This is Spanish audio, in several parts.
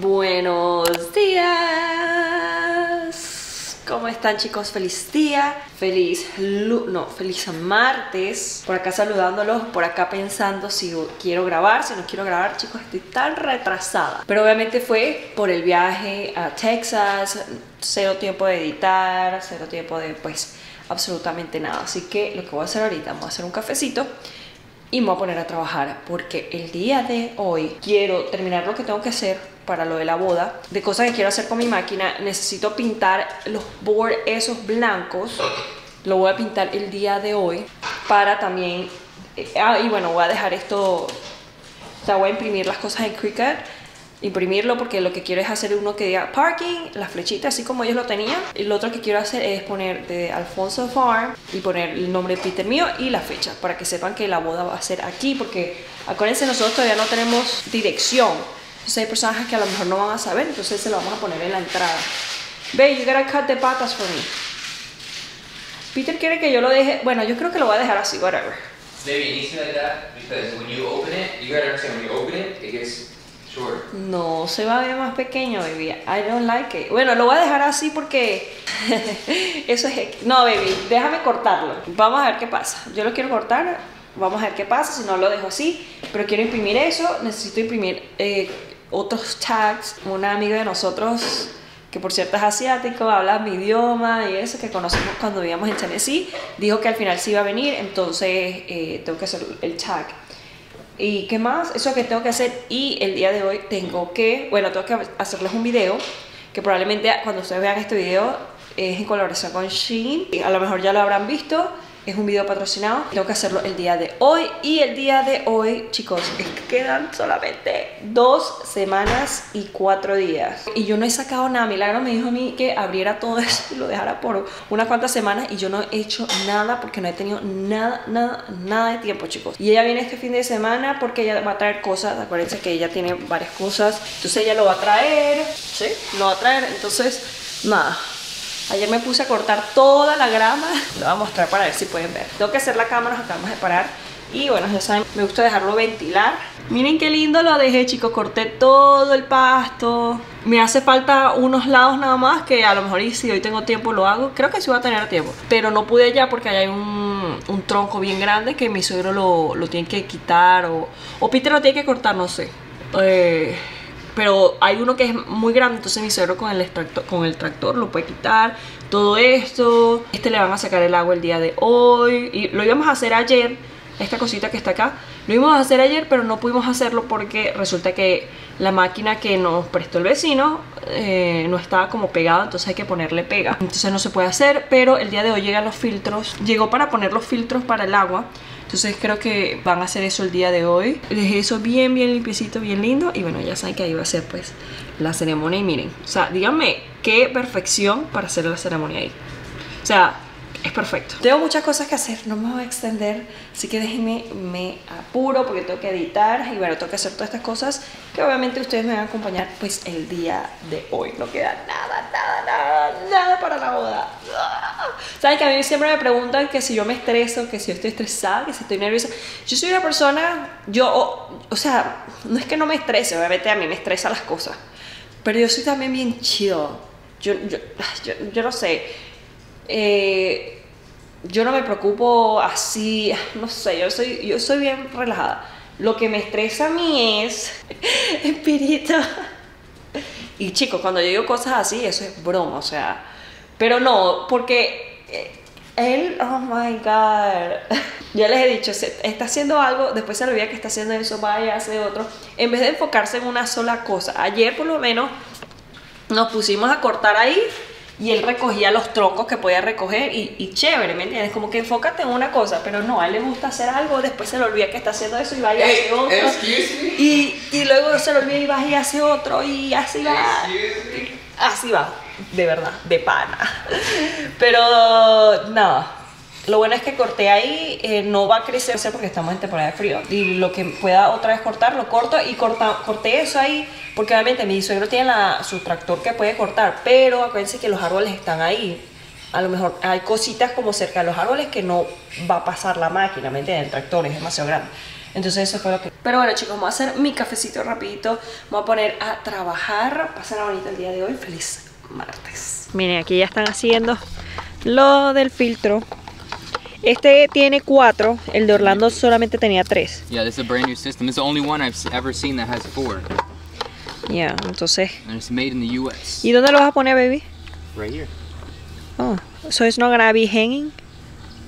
Buenos días. ¿Cómo están chicos? Feliz día, feliz no, feliz martes. Por acá saludándolos, por acá pensando si quiero grabar, si no quiero grabar, chicos, estoy tan retrasada. Pero obviamente fue por el viaje a Texas, cero tiempo de editar, cero tiempo de pues absolutamente nada. Así que lo que voy a hacer ahorita, voy a hacer un cafecito y me voy a poner a trabajar porque el día de hoy quiero terminar lo que tengo que hacer para lo de la boda, de cosas que quiero hacer con mi máquina. Necesito pintar los boards esos blancos. Lo voy a pintar el día de hoy para también... Eh, ah, y bueno, voy a dejar esto... O sea, voy a imprimir las cosas en Cricut imprimirlo porque lo que quiero es hacer uno que diga parking, la flechita así como ellos lo tenían. Y lo otro que quiero hacer es poner de Alfonso Farm y poner el nombre de Peter mío y la fecha para que sepan que la boda va a ser aquí porque acuérdense nosotros todavía no tenemos dirección. Entonces hay personas que a lo mejor no van a saber, entonces se lo vamos a poner en la entrada. Babe, you gotta cut the patas for me. Peter quiere que yo lo deje, bueno, yo creo que lo voy a dejar así, whatever. To you gotta understand when you open it, it gets no, se va a ver más pequeño, baby. I don't like it. Bueno, lo voy a dejar así porque eso es... No, baby, déjame cortarlo. Vamos a ver qué pasa. Yo lo quiero cortar. Vamos a ver qué pasa. Si no, lo dejo así. Pero quiero imprimir eso. Necesito imprimir eh, otros tags. Una amiga de nosotros que por cierto es asiático, habla mi idioma y eso que conocemos cuando vivíamos en Tennessee, dijo que al final sí iba a venir, entonces eh, tengo que hacer el tag. ¿Y qué más? Eso que tengo que hacer y el día de hoy tengo que, bueno, tengo que hacerles un video que probablemente cuando ustedes vean este video es en colaboración con Shein. A lo mejor ya lo habrán visto es un video patrocinado. Tengo que hacerlo el día de hoy. Y el día de hoy, chicos, quedan solamente dos semanas y cuatro días. Y yo no he sacado nada. Milagro me dijo a mí que abriera todo esto y lo dejara por unas cuantas semanas. Y yo no he hecho nada porque no he tenido nada, nada, nada de tiempo, chicos. Y ella viene este fin de semana porque ella va a traer cosas. Acuérdense que ella tiene varias cosas. Entonces ella lo va a traer. Sí, lo va a traer. Entonces, nada Ayer me puse a cortar toda la grama. Lo voy a mostrar para ver si pueden ver. Tengo que hacer la cámara, nos acabamos de parar. Y bueno, ya saben, me gusta dejarlo ventilar. Miren qué lindo lo dejé, chicos. Corté todo el pasto. Me hace falta unos lados nada más que a lo mejor si hoy tengo tiempo lo hago. Creo que sí voy a tener tiempo. Pero no pude ya porque hay un, un tronco bien grande que mi suegro lo, lo tiene que quitar. O, o Peter lo tiene que cortar, no sé. Eh, pero hay uno que es muy grande, entonces mi suegro con el, tractor, con el tractor lo puede quitar. Todo esto, este le van a sacar el agua el día de hoy. Y lo íbamos a hacer ayer, esta cosita que está acá. Lo íbamos a hacer ayer, pero no pudimos hacerlo porque resulta que la máquina que nos prestó el vecino eh, no estaba como pegada, entonces hay que ponerle pega. Entonces no se puede hacer, pero el día de hoy llegan los filtros. Llegó para poner los filtros para el agua. Entonces creo que van a hacer eso el día de hoy. Dejé eso bien, bien limpiecito, bien lindo. Y bueno, ya saben que ahí va a ser pues la ceremonia. Y miren, o sea, díganme qué perfección para hacer la ceremonia ahí. O sea, es perfecto. Tengo muchas cosas que hacer, no me voy a extender, así que déjenme, me apuro porque tengo que editar y bueno, tengo que hacer todas estas cosas que obviamente ustedes me van a acompañar pues el día de hoy. No queda nada, nada, nada, nada para la boda. Saben que a mí siempre me preguntan que si yo me estreso, que si yo estoy estresada, que si estoy nerviosa. Yo soy una persona, yo, o, sea, no es que no me estrese, obviamente a mí me estresan las cosas, pero yo soy también bien chido. Yo, yo, yo, yo no sé eh, yo no me preocupo así, no sé, yo soy, yo soy bien relajada. Lo que me estresa a mí es espíritu. Y chicos, cuando yo digo cosas así, eso es broma, o sea. Pero no, porque eh, él, oh my god. Ya les he dicho, está haciendo algo, después se olvida que está haciendo eso, vaya, hace otro. En vez de enfocarse en una sola cosa. Ayer por lo menos nos pusimos a cortar ahí y él recogía los troncos que podía recoger y, y, chévere, ¿me entiendes? Como que enfócate en una cosa, pero no, a él le gusta hacer algo, después se le olvida que está haciendo eso y va y hace otro. Y, y, luego se le olvida y va y hace otro y así va. Así va, de verdad, de pana. Pero no, lo bueno es que corté ahí, eh, no va a crecer porque estamos en temporada de frío. Y lo que pueda otra vez cortar, lo corto y corta, corté eso ahí. Porque obviamente mi suegro tiene su tractor que puede cortar, pero acuérdense que los árboles están ahí. A lo mejor hay cositas como cerca de los árboles que no va a pasar la máquina, ¿me entienden? El tractor es demasiado grande. Entonces eso fue lo que... Pero bueno chicos, vamos a hacer mi cafecito rapidito. Voy a poner a trabajar. Pasen bonita el día de hoy. Feliz martes. Miren, aquí ya están haciendo lo del filtro. Este tiene cuatro, el de Orlando solamente tenía tres. Yeah, this is a brand new system. It's the only one I've ever seen that has four. Ya, entonces... And it's made in the US. ¿Y dónde lo vas a poner, baby? Right here. Oh, so it's not gonna be hanging?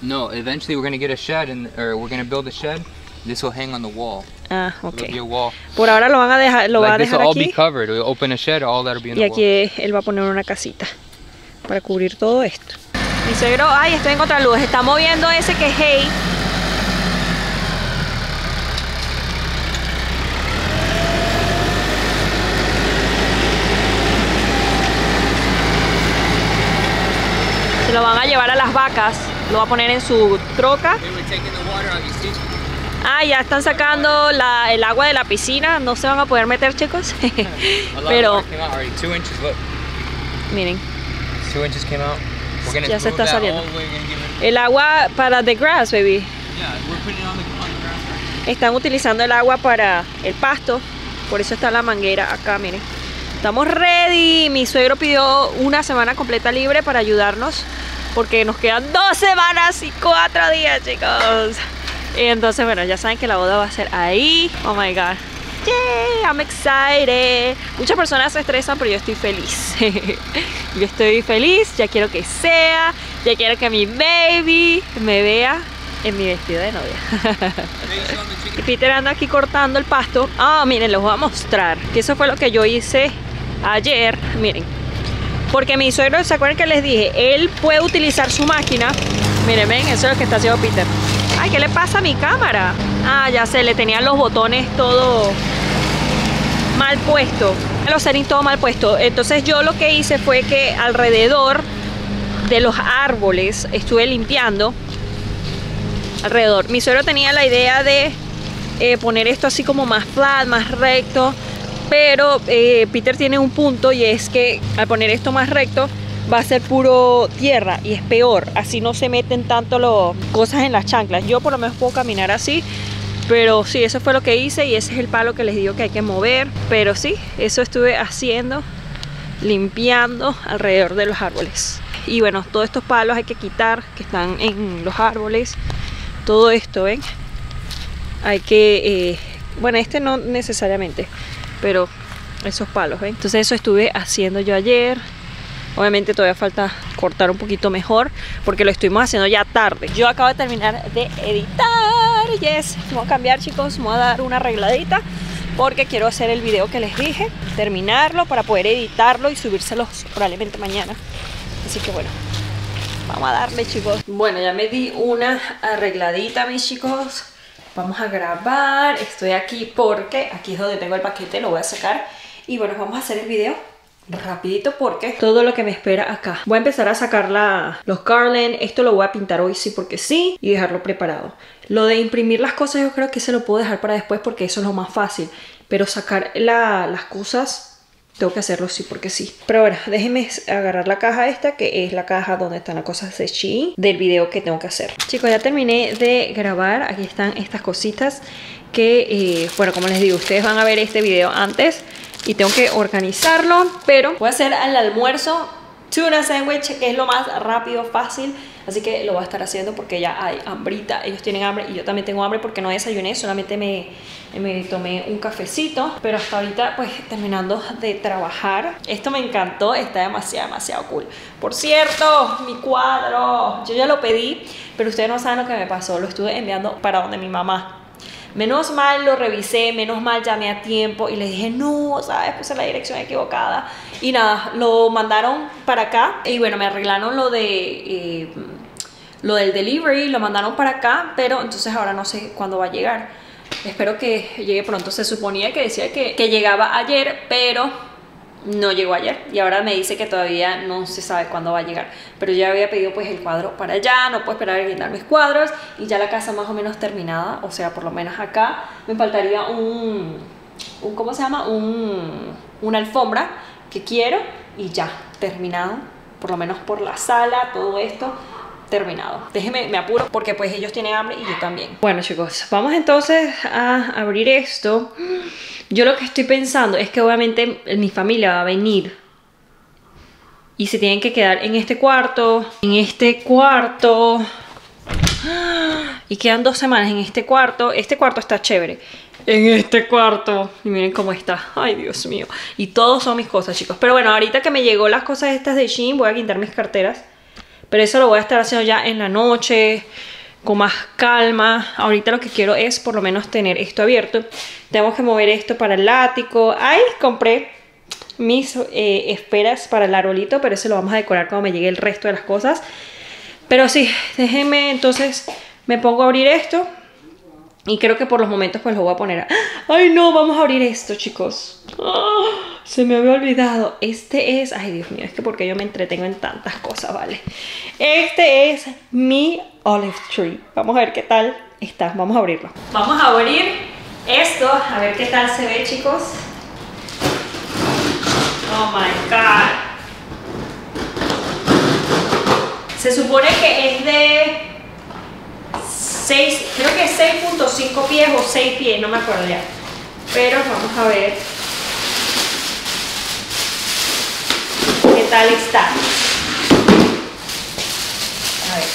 No, eventually we're gonna get a shed and or we're gonna build a shed. This will hang on the wall. Ah, It'll be ok. a wall. Por ahora lo van a dejar, lo va a like this will dejar all be covered. We'll open a shed, all that'll be in Y the wall. aquí él va a poner una casita para cubrir todo esto. Mi suegro, ay, estoy en contraluz, está moviendo ese que es hey. Se lo van a llevar a las vacas, lo va a poner en su troca. Ah, ya están sacando la- el agua de la piscina, no se van a poder meter chicos. Pero miren, Ya se está saliendo. it. el agua para the grass, baby. Yeah, we're putting it on the, on the ground. right? Están utilizando el agua para el pasto, por eso está la manguera acá, miren. Estamos ready. Mi suegro pidió una semana completa libre para ayudarnos, porque nos quedan dos semanas y cuatro días, chicos. Y entonces, bueno, ya saben que la boda va a ser ahí. Oh my god. Yay, I'm excited. Muchas personas se estresan, pero yo estoy feliz. yo estoy feliz, ya quiero que sea, ya quiero que mi baby me vea en mi vestido de novia. Peter anda aquí cortando el pasto. Ah, miren, les voy a mostrar. Que eso fue lo que yo hice ayer. Miren. Porque mi suegro, ¿se acuerdan que les dije? Él puede utilizar su máquina. Miren, ven, eso es lo que está haciendo Peter. Ay, ¿qué le pasa a mi cámara? Ah, ya sé, le tenían los botones todo mal puesto. Los settings todo mal puesto. Entonces yo lo que hice fue que alrededor de los árboles estuve limpiando alrededor. Mi suegro tenía la idea de eh, poner esto así como más flat, más recto, pero eh, Peter tiene un punto y es que al poner esto más recto va a ser puro tierra y es peor, así no se meten tanto las cosas en las chanclas. Yo por lo menos puedo caminar así, pero sí, eso fue lo que hice y ese es el palo que les digo que hay que mover, pero sí, eso estuve haciendo, limpiando alrededor de los árboles. Y bueno, todos estos palos hay que quitar que están en los árboles todo esto, ¿ven? Hay que, eh, bueno, este no necesariamente, pero esos palos, ¿ven? Entonces eso estuve haciendo yo ayer. Obviamente todavía falta cortar un poquito mejor porque lo estuvimos haciendo ya tarde. Yo acabo de terminar de editar. Yes, vamos a cambiar chicos, vamos a dar una arregladita porque quiero hacer el video que les dije, terminarlo para poder editarlo y subírselos probablemente mañana. Así que bueno, Vamos a darle, chicos. Bueno, ya me di una arregladita, mis chicos. Vamos a grabar. Estoy aquí porque aquí es donde tengo el paquete, lo voy a sacar. Y bueno, vamos a hacer el video rapidito porque todo lo que me espera acá. Voy a empezar a sacar la, los garland. Esto lo voy a pintar hoy sí porque sí y dejarlo preparado. Lo de imprimir las cosas yo creo que se lo puedo dejar para después porque eso es lo más fácil. Pero sacar la- las cosas tengo que hacerlo sí porque sí. Pero bueno, déjenme agarrar la caja esta, que es la caja donde están las cosas de Shein, del video que tengo que hacer. Chicos, ya terminé de grabar. Aquí están estas cositas que, eh, bueno, como les digo, ustedes van a ver este video antes y tengo que organizarlo. Pero voy a hacer al almuerzo tuna sandwich, que es lo más rápido, fácil. Así que lo voy a estar haciendo porque ya hay hambrita. Ellos tienen hambre y yo también tengo hambre porque no desayuné, solamente me, me tomé un cafecito. Pero hasta ahorita, pues terminando de trabajar. Esto me encantó, está demasiado, demasiado cool. Por cierto, mi cuadro, yo ya lo pedí, pero ustedes no saben lo que me pasó. Lo estuve enviando para donde mi mamá. Menos mal lo revisé, menos mal llamé a tiempo y les dije, no, sabes, puse la dirección equivocada. Y nada, lo mandaron para acá y bueno, me arreglaron lo de... eh, lo del delivery, lo mandaron para acá, pero entonces ahora no sé cuándo va a llegar. Espero que llegue pronto. Se suponía que decía que, que llegaba ayer, pero no llegó ayer y ahora me dice que todavía no se sabe cuándo va a llegar pero ya había pedido pues el cuadro para allá no puedo esperar a guindar mis cuadros y ya la casa más o menos terminada o sea por lo menos acá me faltaría un, un ¿cómo se llama? un una alfombra que quiero y ya terminado por lo menos por la sala todo esto terminado. Déjenme, me apuro porque pues ellos tienen hambre y yo también. Bueno chicos, vamos entonces a abrir esto. Yo lo que estoy pensando es que obviamente mi familia va a venir y se tienen que quedar en este cuarto, en este cuarto. Y quedan dos semanas en este cuarto. Este cuarto está chévere. En este cuarto. Y miren cómo está. Ay, Dios mío. Y todos son mis cosas, chicos. Pero bueno, ahorita que me llegó las cosas estas de Shein, voy a quitar mis carteras. Pero eso lo voy a estar haciendo ya en la noche, con más calma. Ahorita lo que quiero es por lo menos tener esto abierto. Tengo que mover esto para el ático. Ay, compré mis eh, esperas para el arbolito, pero eso lo vamos a decorar cuando me llegue el resto de las cosas. Pero sí, déjenme entonces, me pongo a abrir esto. Y creo que por los momentos pues lo voy a poner. ¡Ay no! Vamos a abrir esto, chicos. ¡Ah! se me había olvidado. Este es... Ay, Dios mío, es que porque yo me entretengo en tantas cosas, ¿vale? Este es mi olive tree. Vamos a ver qué tal está. Vamos a abrirlo. Vamos a abrir esto. A ver qué tal se ve, chicos. Oh, my God. Se supone que es de 6, creo que es 6.5 pies o 6 pies, no me acuerdo ya. Pero vamos a ver qué tal está. A ver.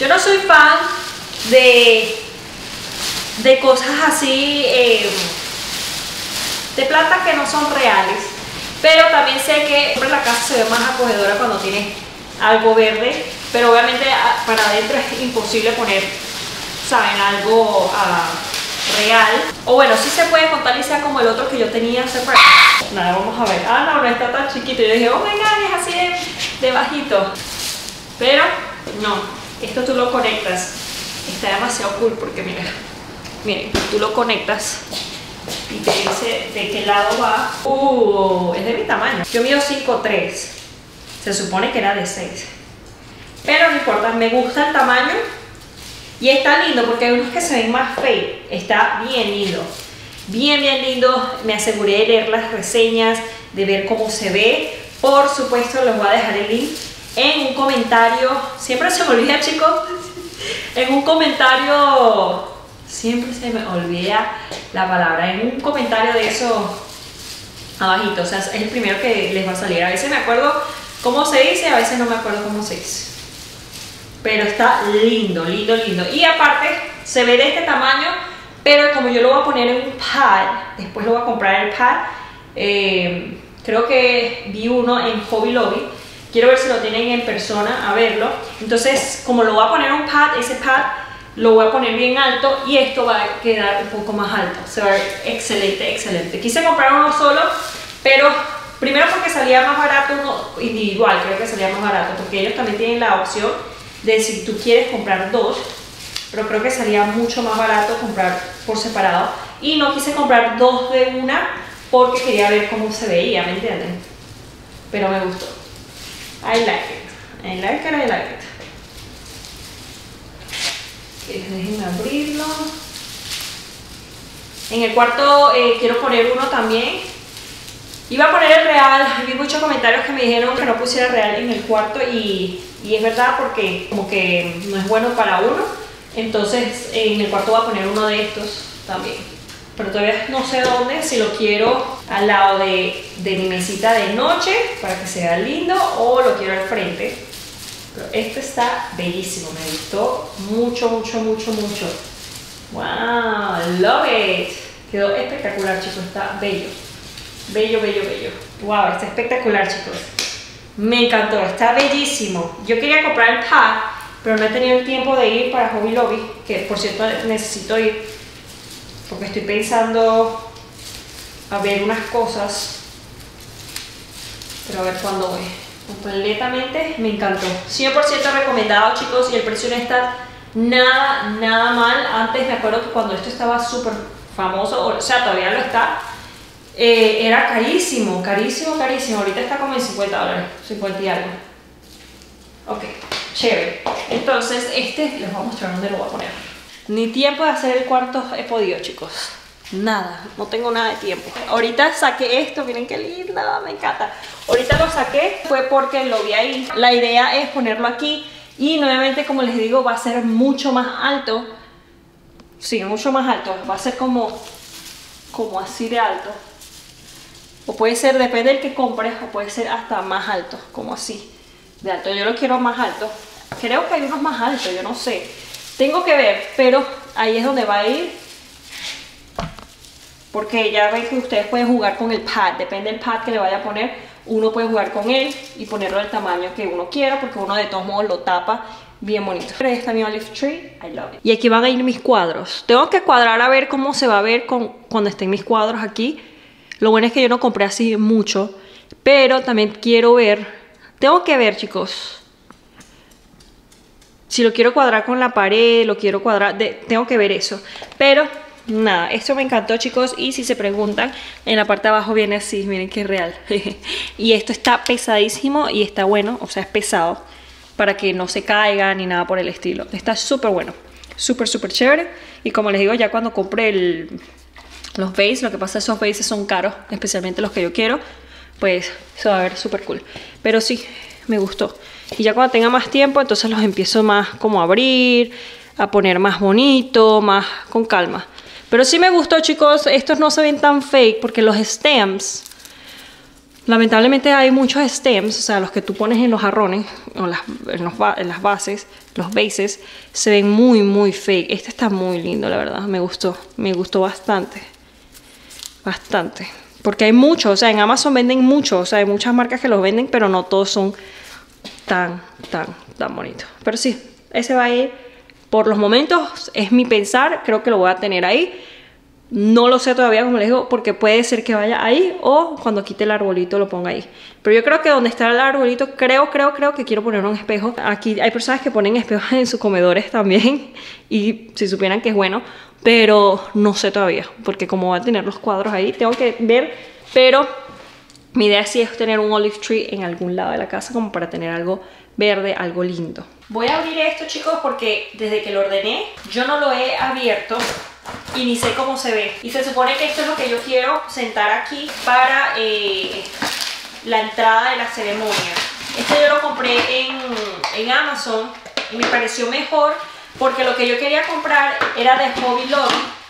Yo no soy fan de, de cosas así, eh, de plantas que no son reales. Pero también sé que la casa se ve más acogedora cuando tiene algo verde pero obviamente ah, para adentro es imposible poner, ¿saben? Algo uh, real. O bueno, sí se puede contar y sea como el otro que yo tenía hace Nada, vamos a ver. Ah, no, no está tan chiquito. Yo dije, oh my god, es así de, de bajito. Pero, no, esto tú lo conectas. Está demasiado cool porque mira, miren, tú lo conectas y te dice de qué lado va. Uh, es de mi tamaño. Yo mido 5'3". Se supone que era de 6. Pero no importa, me gusta el tamaño y está lindo porque hay unos que se ven más feos. Está bien lindo. Bien, bien lindo. Me aseguré de leer las reseñas, de ver cómo se ve. Por supuesto, les voy a dejar el link en un comentario. Siempre se me olvida, chicos. En un comentario. Siempre se me olvida la palabra. En un comentario de eso abajito. O sea, es el primero que les va a salir. A veces me acuerdo cómo se dice, a veces no me acuerdo cómo se dice. Pero está lindo, lindo, lindo. Y aparte, se ve de este tamaño, pero como yo lo voy a poner en un pad, después lo voy a comprar el pad, eh, creo que vi uno en Hobby Lobby, quiero ver si lo tienen en persona, a verlo. Entonces, como lo voy a poner en un pad, ese pad lo voy a poner bien alto y esto va a quedar un poco más alto. Se va a ver excelente, excelente. Quise comprar uno solo, pero primero porque salía más barato uno individual, creo que salía más barato, porque ellos también tienen la opción de si tú quieres comprar dos, pero creo que salía mucho más barato comprar por separado. Y no quise comprar dos de una porque quería ver cómo se veía, ¿me entienden? Pero me gustó. I like it. I like it, I like it. Déjenme abrirlo. En el cuarto eh, quiero poner uno también. Iba a poner el real, vi muchos comentarios que me dijeron que no pusiera real en el cuarto y y es verdad porque como que no es bueno para uno. Entonces en el cuarto voy a poner uno de estos también. Pero todavía no sé dónde, si lo quiero al lado de, de mi mesita de noche para que sea lindo o lo quiero al frente. Pero este está bellísimo, me gustó mucho, mucho, mucho, mucho. ¡Wow! ¡Love it! Quedó espectacular, chicos, está bello. Bello, bello, bello. ¡Wow! Está espectacular, chicos. Me encantó, está bellísimo. Yo quería comprar el pad, pero no he tenido el tiempo de ir para Hobby Lobby, que por cierto necesito ir, porque estoy pensando a ver unas cosas, pero a ver cuándo voy. Completamente me encantó. 100% recomendado chicos y el precio no está nada, nada mal. Antes me acuerdo que cuando esto estaba súper famoso, o sea, todavía lo está, eh, era carísimo, carísimo, carísimo. Ahorita está como en 50 dólares, 50 y algo. Ok, chévere. Entonces, este les voy a mostrar dónde lo voy a poner. Ni tiempo de hacer el cuarto he podido, chicos. nada, no tengo nada de tiempo. Ahorita saqué esto, miren qué linda, me encanta. Ahorita lo saqué, fue porque lo vi ahí. La idea es ponerlo aquí y nuevamente, como les digo, va a ser mucho más alto. Sí, mucho más alto. Va a ser como, como así de alto. O puede ser, depende del que compres, o puede ser hasta más alto, como así, de alto. Yo lo quiero más alto. Creo que hay unos más altos, yo no sé. Tengo que ver, pero ahí es donde va a ir porque ya ven que ustedes pueden jugar con el pad, depende del pad que le vaya a poner, uno puede jugar con él y ponerlo del tamaño que uno quiera, porque uno de todos modos lo tapa bien bonito. Esta mi olive tree, I love it. Y aquí van a ir mis cuadros. Tengo que cuadrar a ver cómo se va a ver con, cuando estén mis cuadros aquí. Lo bueno es que yo no compré así mucho, pero también quiero ver, tengo que ver chicos, si lo quiero cuadrar con la pared, lo quiero cuadrar, tengo que ver eso. Pero nada, esto me encantó chicos y si se preguntan, en la parte de abajo viene así, miren que real. y esto está pesadísimo y está bueno, o sea es pesado, para que no se caiga ni nada por el estilo. Está súper bueno, súper súper chévere y como les digo ya cuando compré los base, lo que pasa es que esos bases son caros, especialmente los que yo quiero, pues se va a ver súper cool. Pero sí, me gustó. Y ya cuando tenga más tiempo, entonces los empiezo más como a abrir, a poner más bonito, más con calma. Pero sí me gustó, chicos. Estos no se ven tan fake porque los stems... Lamentablemente hay muchos stems, o sea, los que tú pones en los jarrones, o las, en, las bases, los bases, se ven muy, muy fake. Este está muy lindo, la verdad. Me gustó, me gustó bastante. Bastante. Porque hay muchos, o sea, en Amazon venden muchos, o sea, hay muchas marcas que los venden, pero no todos son tan, tan, tan bonitos. Pero sí, ese va a ir por los momentos es mi pensar, creo que lo voy a tener ahí. No lo sé todavía, como les digo, porque puede ser que vaya ahí o cuando quite el arbolito lo ponga ahí. Pero yo creo que donde está el arbolito, creo, creo, creo que quiero poner un espejo. Aquí hay personas que ponen espejos en sus comedores también y si supieran que es bueno, pero no sé todavía, porque como va a tener los cuadros ahí, tengo que ver, pero mi idea sí es tener un olive tree en algún lado de la casa como para tener algo verde, algo lindo. Voy a abrir esto chicos porque desde que lo ordené yo no lo he abierto y ni sé cómo se ve. Y se supone que esto es lo que yo quiero sentar aquí para eh, la entrada de la ceremonia. Este yo lo compré en, en Amazon y me pareció mejor porque lo que yo quería comprar era de Hobby Lobby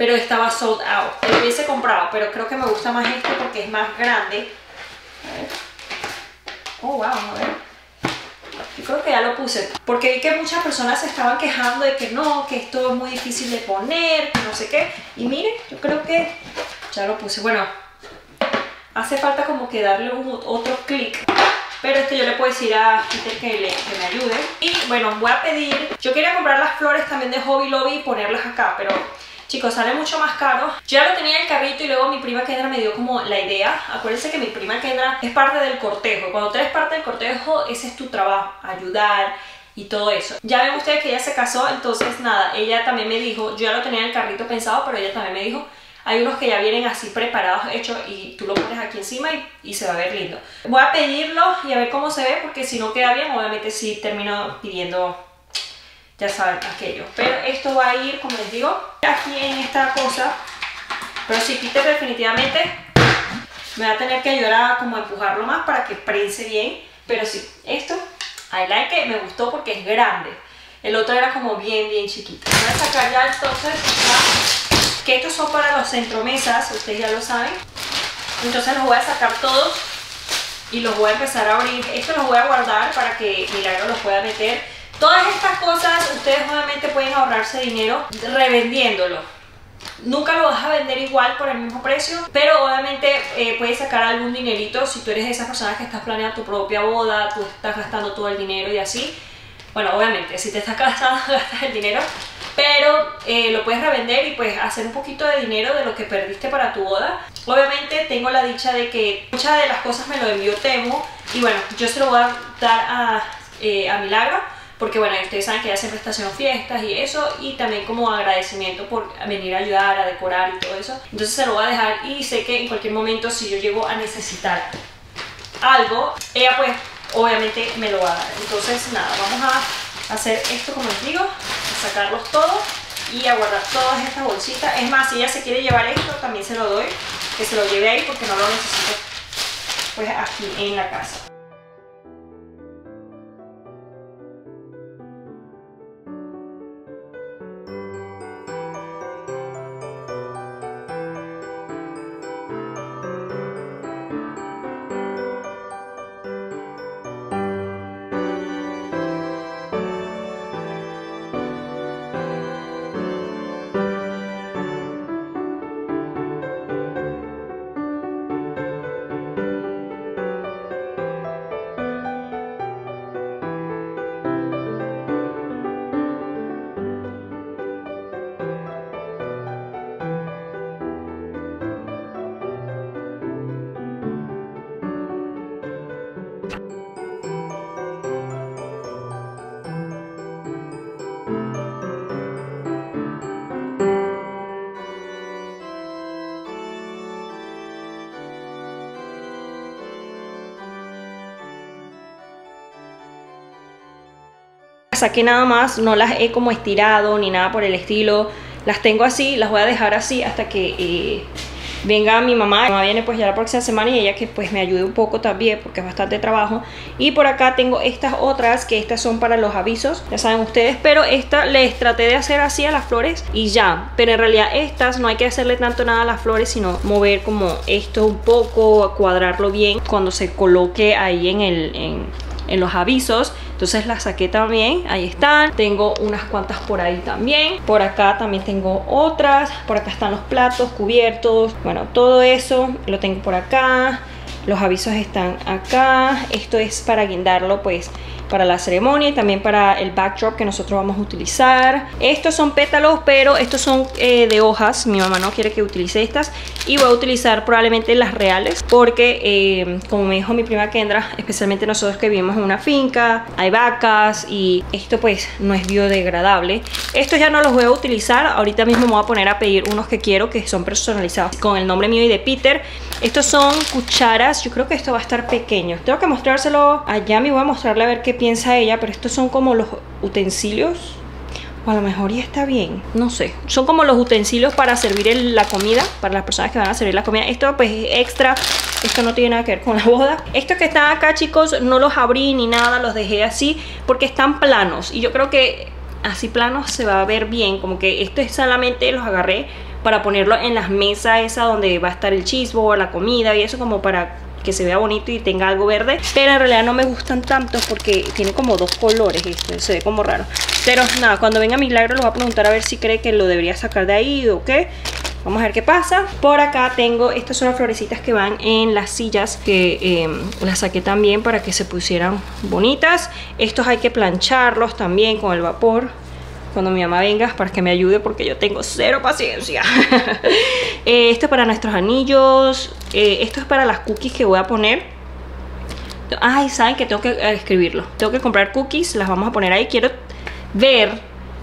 pero estaba sold out. Lo hubiese comprado, pero creo que me gusta más este porque es más grande. A ver. Oh, wow, a ver. Yo creo que ya lo puse. Porque vi que muchas personas se estaban quejando de que no, que esto es muy difícil de poner, que no sé qué. Y miren, yo creo que ya lo puse. Bueno, hace falta como que darle un, otro clic. Pero este yo le puedo decir a Peter que, que me ayude. Y bueno, voy a pedir... Yo quería comprar las flores también de Hobby Lobby y ponerlas acá, pero Chicos, sale mucho más caro. Ya lo tenía en el carrito y luego mi prima Kendra me dio como la idea. Acuérdense que mi prima Kendra es parte del cortejo. Cuando tú eres parte del cortejo, ese es tu trabajo, ayudar y todo eso. Ya ven ustedes que ella se casó, entonces nada, ella también me dijo, yo ya lo tenía en el carrito pensado, pero ella también me dijo, hay unos que ya vienen así preparados, hechos y tú lo pones aquí encima y, y, se va a ver lindo. Voy a pedirlo y a ver cómo se ve porque si no queda bien, obviamente sí termino pidiendo ya saben aquello. Pero esto va a ir, como les digo, aquí en esta cosa. Pero si Peter definitivamente me va a tener que ayudar a como empujarlo más para que prense bien. Pero sí, esto, I like it, me gustó porque es grande. El otro era como bien, bien chiquito. Voy a sacar ya entonces, que estos son para los centromesas, ustedes ya lo saben. Entonces los voy a sacar todos y los voy a empezar a abrir. Esto los voy a guardar para que Milagro los pueda meter Todas estas cosas ustedes obviamente pueden ahorrarse dinero revendiéndolo. Nunca lo vas a vender igual por el mismo precio, pero obviamente eh, puedes sacar algún dinerito si tú eres de esas personas que estás planeando tu propia boda, tú estás gastando todo el dinero y así. Bueno, obviamente, si te estás gastando, gastas el dinero, pero eh, lo puedes revender y pues hacer un poquito de dinero de lo que perdiste para tu boda. Obviamente tengo la dicha de que muchas de las cosas me lo envió Temo y bueno, yo se lo voy a dar a, eh, a Milagro porque bueno, ustedes saben que ella siempre está haciendo fiestas y eso, y también como agradecimiento por venir a ayudar, a decorar y todo eso. Entonces se lo voy a dejar y sé que en cualquier momento si yo llego a necesitar algo, ella pues obviamente me lo va a dar. Entonces nada, vamos a hacer esto como les digo, a sacarlos todos y a guardar todas estas bolsitas. Es más, si ella se quiere llevar esto, también se lo doy, que se lo lleve ahí porque no lo necesito pues aquí en la casa. Saqué nada más, no las he como estirado ni nada por el estilo. Las tengo así, las voy a dejar así hasta que eh, venga mi mamá. Mi mamá viene pues ya la próxima semana y ella que pues me ayude un poco también porque es bastante trabajo. Y por acá tengo estas otras que estas son para los avisos, ya saben ustedes. Pero esta les traté de hacer así a las flores y ya. Pero en realidad estas no hay que hacerle tanto nada a las flores sino mover como esto un poco, cuadrarlo bien cuando se coloque ahí en el... En, en los avisos entonces las saqué también, ahí están. Tengo unas cuantas por ahí también. Por acá también tengo otras. Por acá están los platos cubiertos. Bueno, todo eso lo tengo por acá. Los avisos están acá. Esto es para guindarlo pues para la ceremonia y también para el backdrop que nosotros vamos a utilizar. Estos son pétalos, pero estos son eh, de hojas. Mi mamá no quiere que utilice estas. Y voy a utilizar probablemente las reales porque, eh, como me dijo mi prima Kendra, especialmente nosotros que vivimos en una finca, hay vacas y esto pues no es biodegradable. Estos ya no los voy a utilizar. Ahorita mismo me voy a poner a pedir unos que quiero que son personalizados con el nombre mío y de Peter. Estos son cucharas. Yo creo que esto va a estar pequeño. Tengo que mostrárselo allá. Me voy a mostrarle a ver qué piensa ella, pero estos son como los utensilios. O a lo mejor ya está bien, no sé. Son como los utensilios para servir la comida, para las personas que van a servir la comida. Esto pues es extra, esto no tiene nada que ver con la boda. Estos que están acá chicos, no los abrí ni nada, los dejé así porque están planos. Y yo creo que así planos se va a ver bien, como que esto es solamente los agarré para ponerlo en las mesas esa donde va a estar el cheeseburger, la comida y eso como para que se vea bonito y tenga algo verde pero en realidad no me gustan tanto porque tiene como dos colores esto se ve como raro pero nada cuando venga Milagro le voy a preguntar a ver si cree que lo debería sacar de ahí o qué Vamos a ver qué pasa. Por acá tengo, estas son las florecitas que van en las sillas que em, las saqué también para que se pusieran bonitas. Estos hay que plancharlos también con el vapor cuando mi mamá venga para que me ayude porque yo tengo cero paciencia. Eh, esto es para nuestros anillos. Eh, esto es para las cookies que voy a poner. Ay, saben que tengo que eh, escribirlo. Tengo que comprar cookies, las vamos a poner ahí. Quiero ver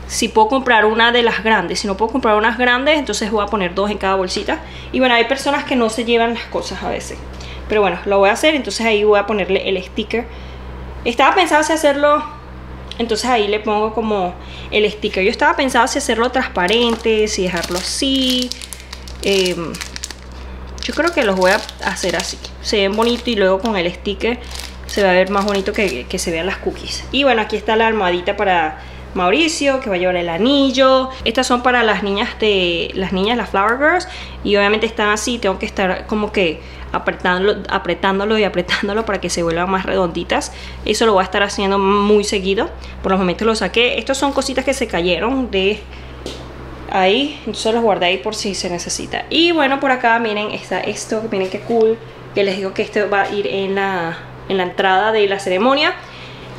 si puedo comprar una de las grandes. Si no puedo comprar unas grandes, entonces voy a poner dos en cada bolsita. Y bueno, hay personas que no se llevan las cosas a veces. Pero bueno, lo voy a hacer, entonces ahí voy a ponerle el sticker. Estaba pensando si hacerlo entonces ahí le pongo como el sticker. Yo estaba pensando si hacerlo transparente, si dejarlo así. Em, yo creo que los voy a hacer así. Se ven bonito y luego con el sticker se va a ver más bonito que, que se vean las cookies. Y bueno, aquí está la almohadita para Mauricio, que va a llevar el anillo. Estas son para las niñas de las niñas, las Flower Girls. Y obviamente están así, tengo que estar como que apretándolo, apretándolo y apretándolo para que se vuelvan más redonditas. Eso lo voy a estar haciendo muy seguido. Por los momentos lo saqué. Estos son cositas que se cayeron de ahí. Entonces los guardé ahí por si se necesita. Y bueno, por acá miren, está esto. Miren qué cool. Que les digo que esto va a ir en la, en la entrada de la ceremonia.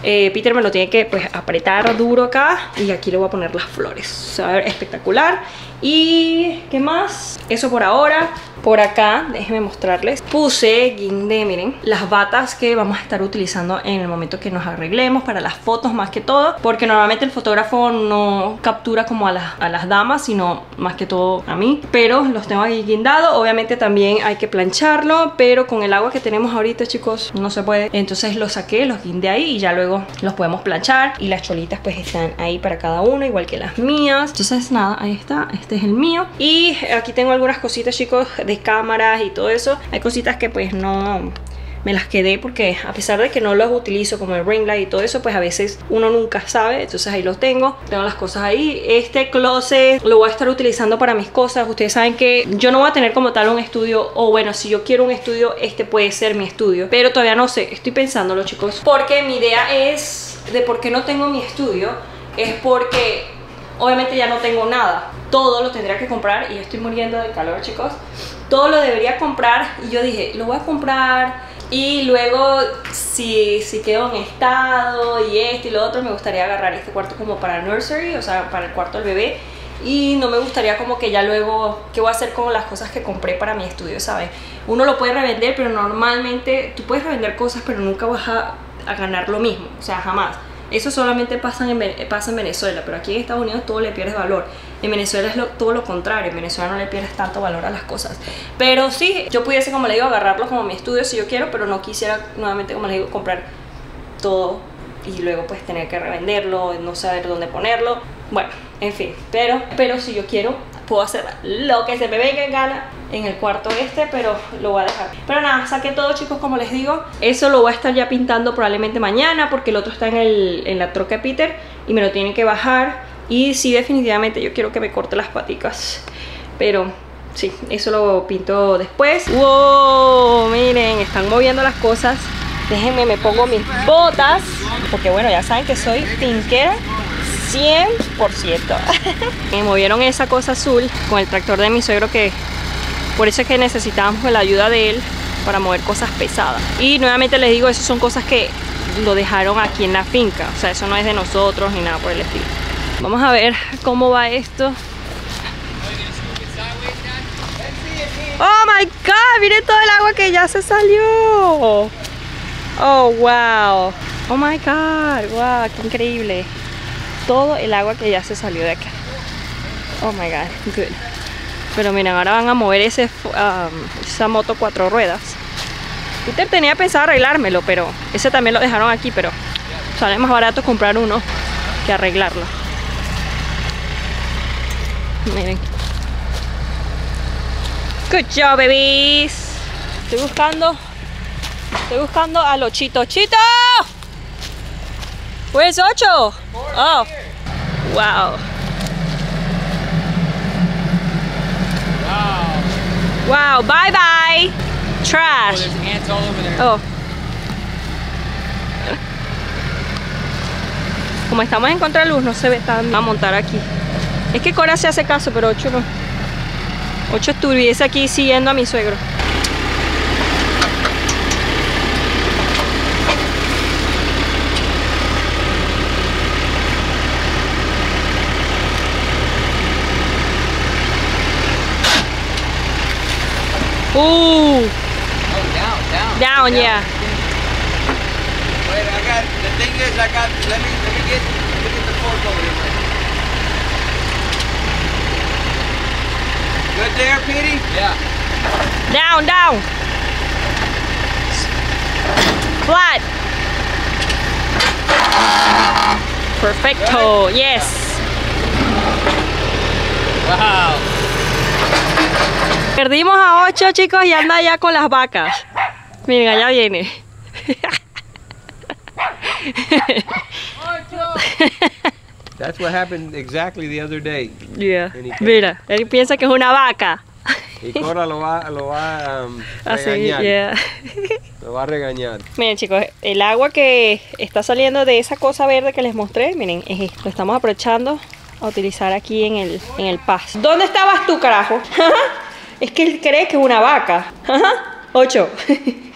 Eh, Peter me lo tiene que pues apretar duro acá y aquí le voy a poner las flores. A ver espectacular. Y ¿qué más? Eso por ahora. Por acá, déjenme mostrarles. Puse guindé, miren, las batas que vamos a estar utilizando en el momento que nos arreglemos para las fotos más que todo. Porque normalmente el fotógrafo no captura como a las, a las damas, sino más que todo a mí. Pero los tengo aquí guindados. Obviamente también hay que plancharlo, pero con el agua que tenemos ahorita, chicos, no se puede. Entonces los saqué, los guindé ahí y ya luego los podemos planchar. Y las cholitas pues están ahí para cada uno, igual que las mías. Entonces nada, ahí está. Este es el mío. Y aquí tengo algunas cositas, chicos, de cámaras y todo eso. Hay cositas que pues no me las quedé porque a pesar de que no los utilizo como el ring light y todo eso, pues a veces uno nunca sabe, entonces ahí los tengo, tengo las cosas ahí. Este closet lo voy a estar utilizando para mis cosas, ustedes saben que yo no voy a tener como tal un estudio, o bueno, si yo quiero un estudio, este puede ser mi estudio, pero todavía no sé, estoy pensándolo chicos, porque mi idea es de por qué no tengo mi estudio, es porque obviamente ya no tengo nada, todo lo tendría que comprar y estoy muriendo de calor chicos, todo lo debería comprar y yo dije, lo voy a comprar y luego si, si quedo en estado y esto y lo otro, me gustaría agarrar este cuarto como para nursery, o sea, para el cuarto del bebé. Y no me gustaría como que ya luego, ¿qué voy a hacer con las cosas que compré para mi estudio, sabes? Uno lo puede revender, pero normalmente tú puedes revender cosas, pero nunca vas a, a ganar lo mismo, o sea, jamás. Eso solamente pasa en, pasa en Venezuela, pero aquí en Estados Unidos todo le pierdes valor. En Venezuela es todo lo contrario, en Venezuela no le pierdes tanto valor a las cosas. Pero sí, yo pudiese, como le digo, agarrarlo como mi estudio si yo quiero, pero no quisiera nuevamente, como le digo, comprar todo y luego pues tener que revenderlo, no saber dónde ponerlo. Bueno, en fin, pero, pero si yo quiero, puedo hacer lo que se me venga en gana en el cuarto este, pero lo voy a dejar. Pero nada, saqué todo chicos, como les digo. Eso lo voy a estar ya pintando probablemente mañana, porque el otro está en, el, en la troca de Peter y me lo tienen que bajar. Y sí, definitivamente yo quiero que me corte las paticas. Pero sí, eso lo pinto después. ¡Wow! Miren, están moviendo las cosas. Déjenme, me pongo mis botas. Porque bueno, ya saben que soy tinquera 100%. me movieron esa cosa azul con el tractor de mi suegro que por eso es que necesitamos la ayuda de él para mover cosas pesadas. Y nuevamente les digo, esas son cosas que lo dejaron aquí en la finca. O sea, eso no es de nosotros ni nada por el estilo. Vamos a ver cómo va esto. Oh my god, miren todo el agua que ya se salió. Oh wow. Oh my god, wow, qué increíble. Todo el agua que ya se salió de acá. Oh my god, good. Pero miren, ahora van a mover ese, um, esa moto cuatro ruedas. Peter tenía pensado arreglármelo, pero ese también lo dejaron aquí, pero sale más barato comprar uno que arreglarlo. Miren. Good job, babies. Estoy buscando. Estoy buscando a los chito. ¡Chito! Where's Ocho? Oh. Wow. Wow, bye bye. Trash. Oh, there's ants all over there. Oh. Como estamos en contra de luz, no se ve tan a montar aquí. Es que Cora se hace caso, pero Ocho no. Ocho estuviese aquí siguiendo a mi suegro. Ooh, Oh, down, down. down, yeah. Wait, I got the thing is I got let me let me get let me get the fork over here. Good there, Petey? Yeah. Down, down. Flat. Perfecto. Yes. Wow. Perdimos a 8 chicos y anda ya con las vacas. Miren, allá viene. That's what happened exactly the other day. Yeah. Mira, él piensa que es una vaca. Y Cora lo va, lo va um, a regañar. yeah. Lo va a regañar. Miren chicos, el agua que está saliendo de esa cosa verde que les mostré, miren, es esto. Lo estamos aprovechando a utilizar aquí en el, en el pasto. ¿Dónde estabas tú, carajo? es que él cree que es una vaca. Ocho.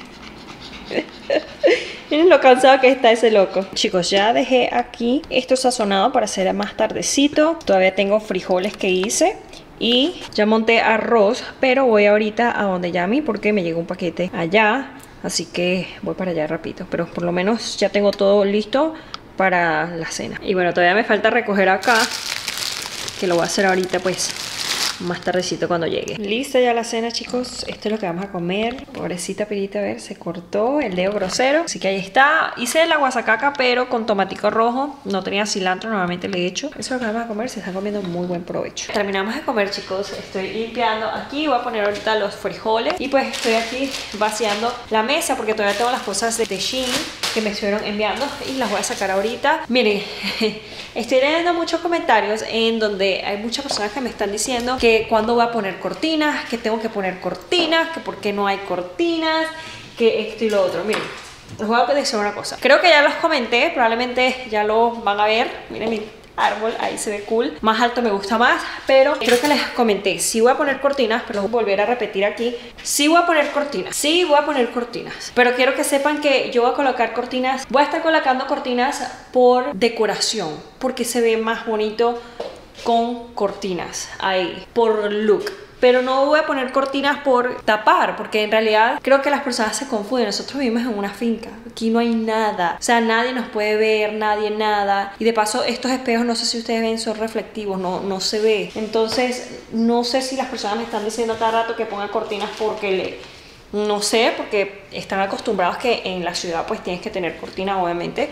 Miren lo cansado que está ese loco. Chicos, ya dejé aquí esto sazonado para hacer más tardecito. Todavía tengo frijoles que hice. Y ya monté arroz, pero voy ahorita a donde Yami porque me llegó un paquete allá. Así que voy para allá rapidito. Pero por lo menos ya tengo todo listo para la cena. Y bueno, todavía me falta recoger acá. Que lo voy a hacer ahorita pues más tardecito cuando llegue. Lista ya la cena, chicos. Esto es lo que vamos a comer. Pobrecita Pirita, a ver, se cortó el dedo grosero. Así que ahí está. Hice la guasacaca, pero con tomatico rojo. No tenía cilantro, normalmente le he hecho. Eso es lo que vamos a comer. Se está comiendo muy buen provecho. Terminamos de comer, chicos. Estoy limpiando aquí. Voy a poner ahorita los frijoles. Y pues estoy aquí vaciando la mesa porque todavía tengo las cosas de Shein que me estuvieron enviando y las voy a sacar ahorita. Miren, estoy leyendo muchos comentarios en donde hay muchas personas que me están diciendo que cuando voy a poner cortinas, que tengo que poner cortinas, que por qué no hay cortinas, que esto y lo otro. Miren, les voy a decir una cosa. Creo que ya los comenté, probablemente ya lo van a ver. Miren, miren árbol, ahí se ve cool. Más alto me gusta más, pero creo que les comenté, si voy a poner cortinas, pero volver a repetir aquí, si voy a poner cortinas, sí voy a poner cortinas, pero quiero que sepan que yo voy a colocar cortinas, voy a estar colocando cortinas por decoración, porque se ve más bonito con cortinas ahí, por look pero no voy a poner cortinas por tapar, porque en realidad creo que las personas se confunden. Nosotros vivimos en una finca, aquí no hay nada, o sea, nadie nos puede ver, nadie nada. Y de paso, estos espejos, no sé si ustedes ven, son reflectivos, no, no se ve. Entonces, no sé si las personas me están diciendo cada rato que ponga cortinas porque le no sé, porque están acostumbrados que en la ciudad pues tienes que tener cortina obviamente,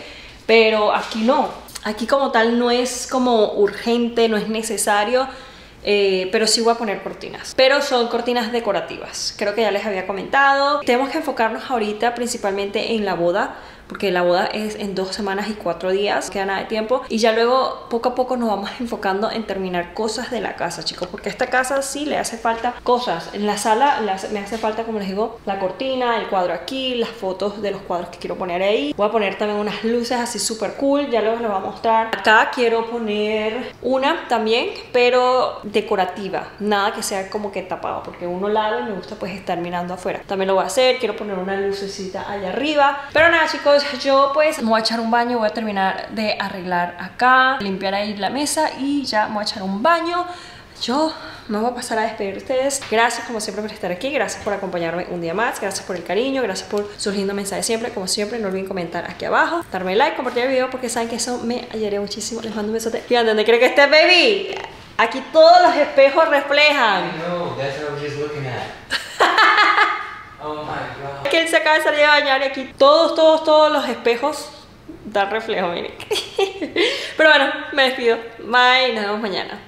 pero aquí no. Aquí como tal no es como urgente, no es necesario. Eh, pero sí voy a poner cortinas. Pero son cortinas decorativas. Creo que ya les había comentado. Tenemos que enfocarnos ahorita principalmente en la boda porque la boda es en dos semanas y cuatro días, queda nada de tiempo y ya luego poco a poco nos vamos enfocando en terminar cosas de la casa, chicos, porque a esta casa sí le hace falta cosas. En la sala me hace falta, como les digo, la cortina, el cuadro aquí, las fotos de los cuadros que quiero poner ahí. Voy a poner también unas luces así súper cool, ya luego les voy a mostrar. Acá quiero poner una también, pero decorativa, nada que sea como que tapado, porque uno lado y me gusta pues estar mirando afuera. También lo voy a hacer, quiero poner una lucecita allá arriba, pero nada chicos, yo pues me voy a echar un baño, voy a terminar de arreglar acá, limpiar ahí la mesa y ya me voy a echar un baño. Yo me voy a pasar a despedir de ustedes. Gracias como siempre por estar aquí, gracias por acompañarme un día más, gracias por el cariño, gracias por surgiendo mensajes siempre. Como siempre, no olviden comentar aquí abajo, darme like, compartir el video porque saben que eso me ayudaría muchísimo. Les mando un besote. Fíjate, ¿dónde creen que esté, baby? Aquí todos los espejos reflejan. Oh. Que él se acaba de salir a bañar y aquí todos, todos, todos los espejos dan reflejo, miren. Pero bueno, me despido. Bye, nos vemos mañana.